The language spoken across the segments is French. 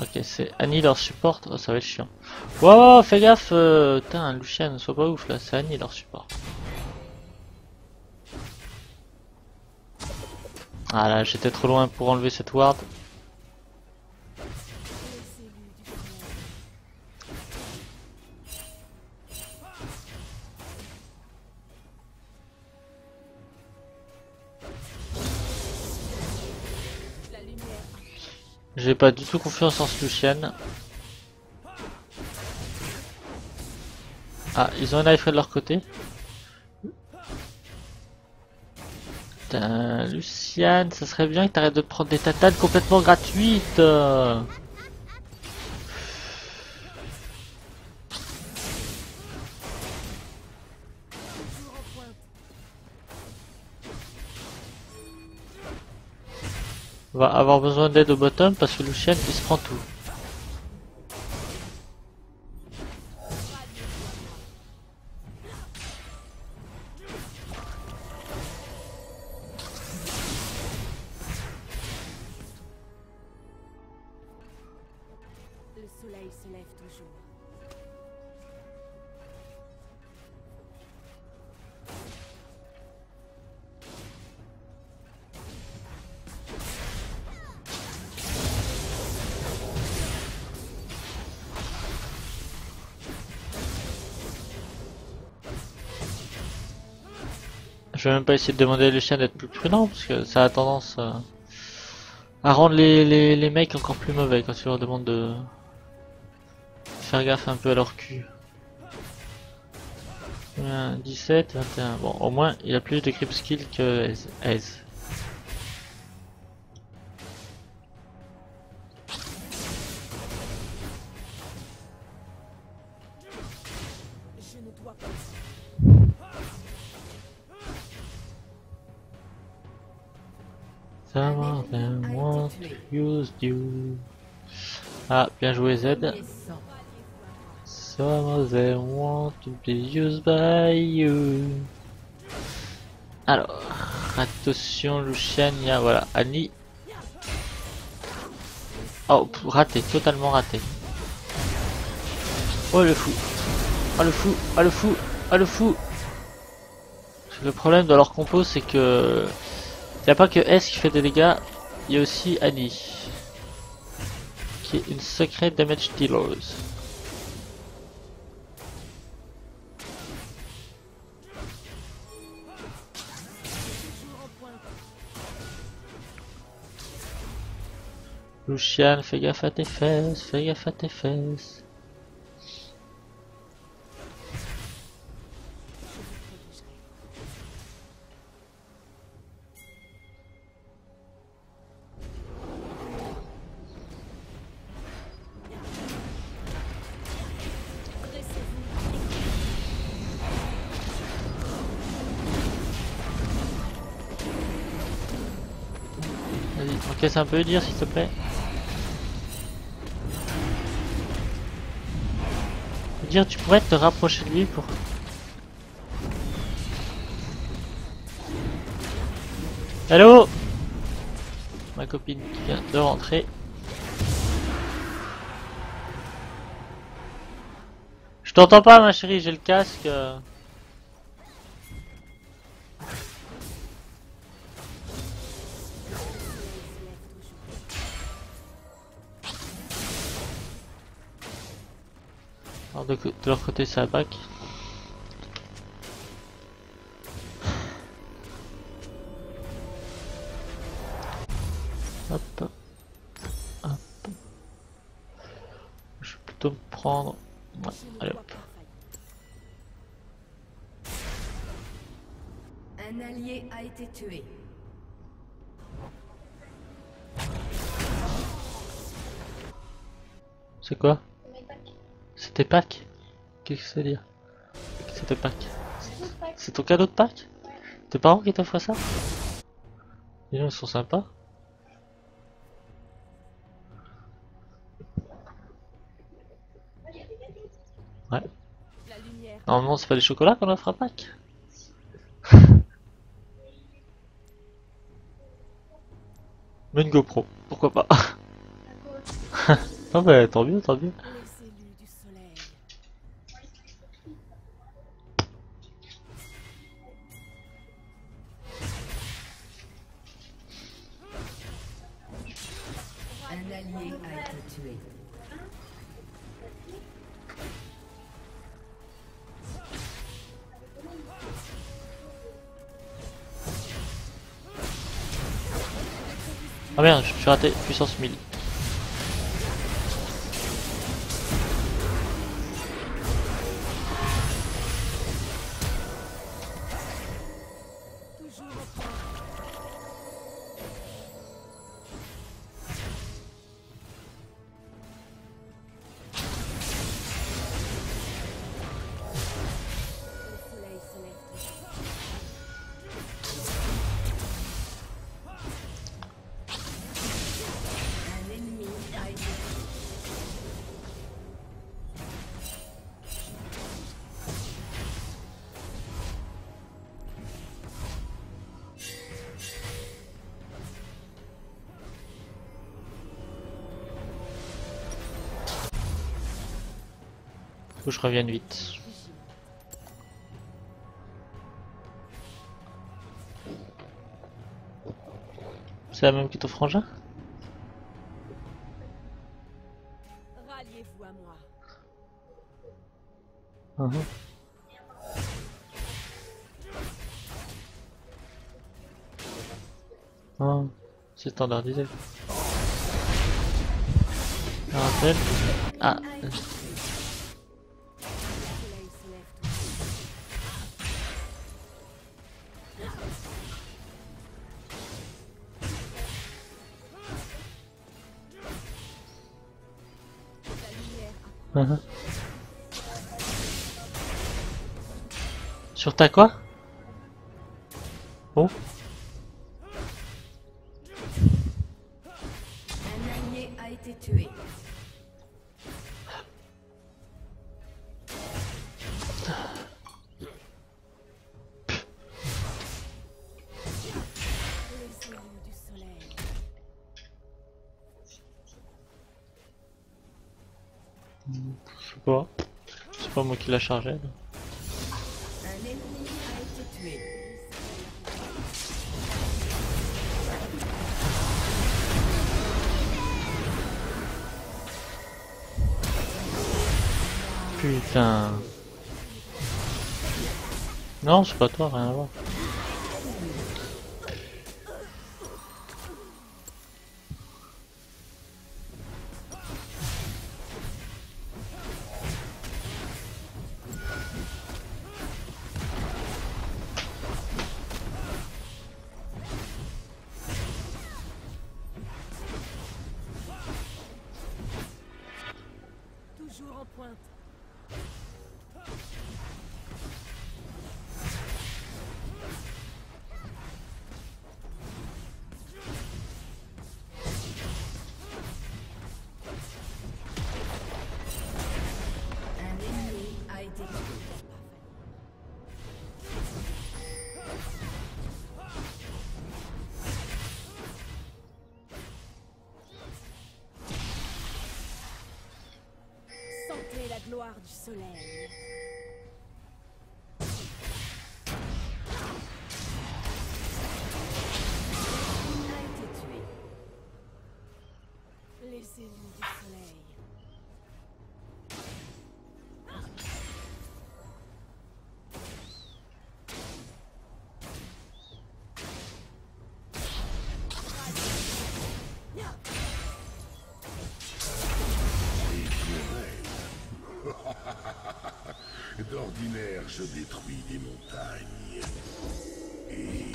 Ok, c'est Annie leur support. Oh, ça va être chiant. Wow, fais gaffe. Euh... Putain, Lucian, sois pas ouf là. C'est Annie leur support. Ah là, j'étais trop loin pour enlever cette ward. J'ai pas du tout confiance en ce. Ah, ils ont un knife de leur côté. Putain, Lucian, ça serait bien que t'arrêtes de prendre des tatanes complètement gratuites. Va avoir besoin d'aide au bottom parce que Lucien il se prend tout. Je vais même pas essayer de demander à Lucien d'être plus prudent parce que ça a tendance à rendre les, les, les mecs encore plus mauvais quand tu leur demandes de faire gaffe un peu à leur cul. Combien 17, 21. Bon, au moins il a plus de creep skill que Ez. Some of them want to use you. Ah, bien joué Z. Some of them want to be used by you. Alors, attention Lucian, il y a, voilà, Annie. Oh, raté, totalement raté. Oh le fou. Oh le fou, oh le fou, oh le fou. Le problème de leur compo c'est que il a pas que S qui fait des dégâts, il y a aussi Annie. Qui est une secret damage dealer. Lucian, fais gaffe à tes fesses, fais gaffe à tes fesses. Vas-y, encaisse un peu dire s'il te plaît. Dire, tu pourrais te rapprocher de lui pour. Allô Ma copine qui vient de rentrer. Je t'entends pas ma chérie, j'ai le casque. euh. De, leur côté ça back. Hop. Hop. Je vais plutôt me prendre. Ouais, allez hop. Un allié a été tué. C'est quoi? C'était Pâques Qu'est-ce que ça veut dire C'était Pâques. C'est ton cadeau de Pâques Tes parents qui t'offrent ça ils sont sympas. Ouais. Normalement c'est pas des chocolats qu'on offre à Pâques. Mais une GoPro, pourquoi pas Ah bah tant mieux, tant mieux. Ah merde, je suis raté, puissance 1000. Que je revienne vite. C'est la même qui ton frangin? Ralliez-vous à moi. Mhm. Ah, c'est standardisé. Un rappel. Ah, Mhm. Sur ta quoi Oh, Un allié a été tué. Qui l'a. Putain. Non, c'est pas toi, rien à voir. Toujours gloire du soleil. Je détruis des montagnes. Et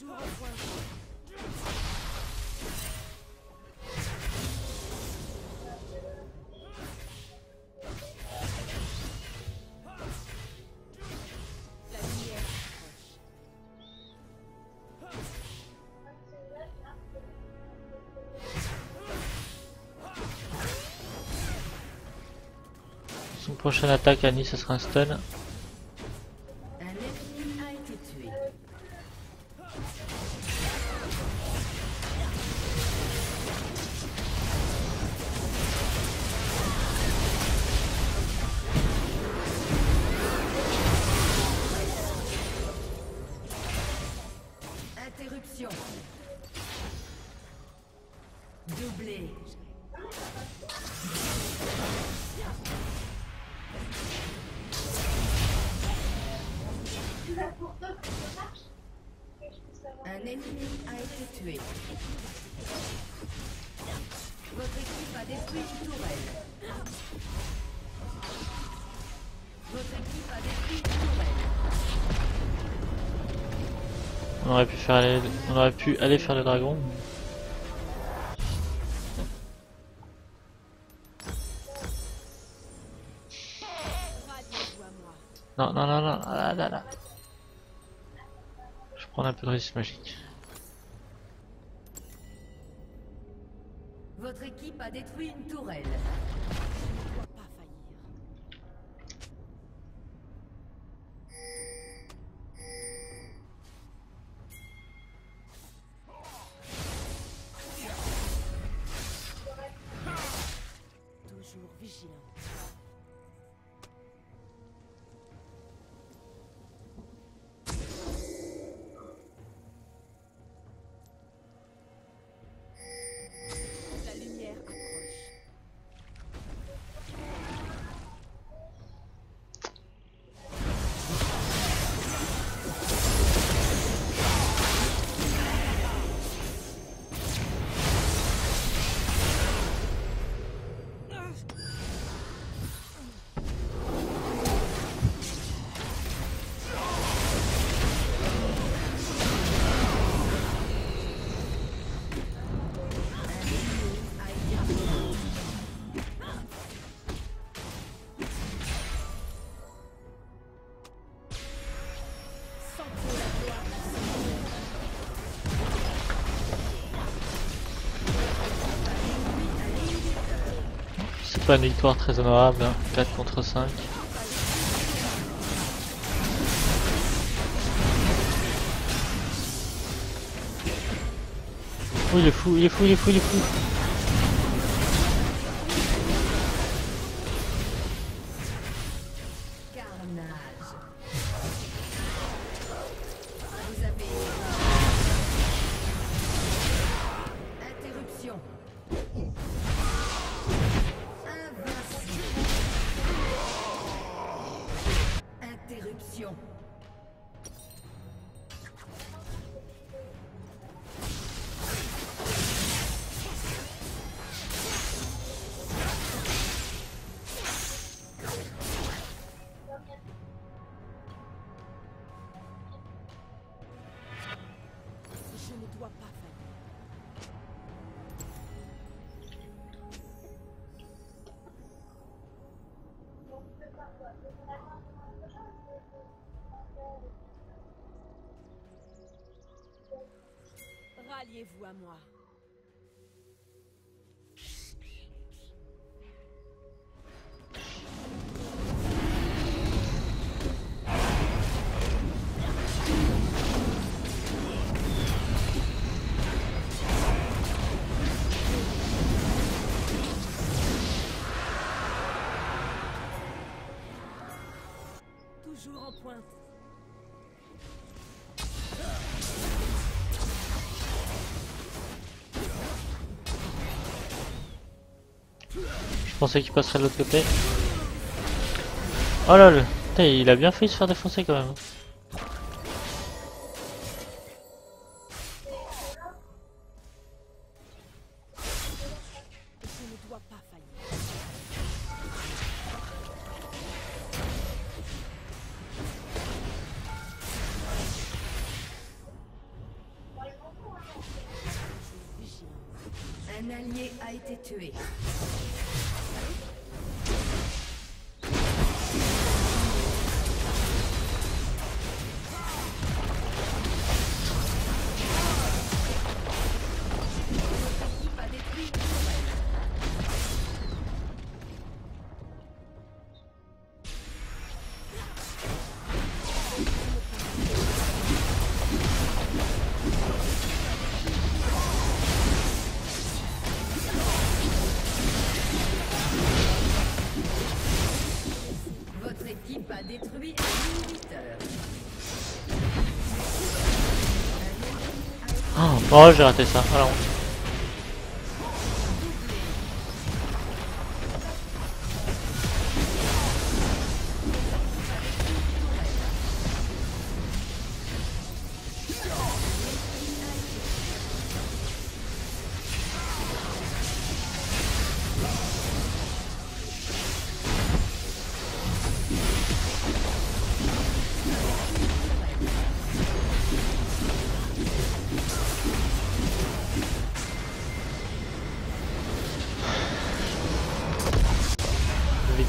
Son prochaine attaque à Nice, sera un stun. Interruption. Doublé. Un ennemi a été tué. Votre équipe a détruit une tourelle. Votre équipe a détruit une tourelle. On aurait pu faire aller, on aurait pu aller faire le dragon. Non, non, non, non, là, là, là. Je prends un peu de risque magique. Votre équipe a détruit une tourelle. Toujours une victoire très honorable, hein. 4 contre 5. Oh, il est fou, il est fou, il est fou, il est fou. Ralliez-vous à moi. Toujours en pointe. Je pensais qu'il passerait de l'autre côté. Oh là, Putain, il a bien failli se faire défoncer quand même. Oh, j'ai raté ça. Alors.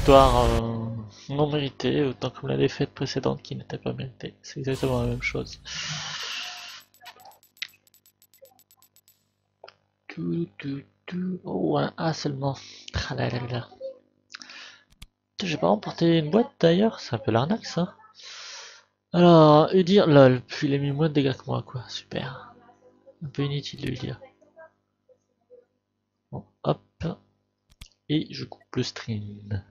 Victoire euh, non méritée, autant comme la défaite précédente qui n'était pas méritée. C'est exactement la même chose. Tout, tout, tout. Oh, un A seulement. Tralalala. J'ai pas remporté une boîte d'ailleurs, c'est un peu l'arnaque ça. Alors, Udir, lol, puis il a mis moins de dégâts que moi quoi, super. Un peu inutile de le dire. Bon, hop. Et je coupe le stream.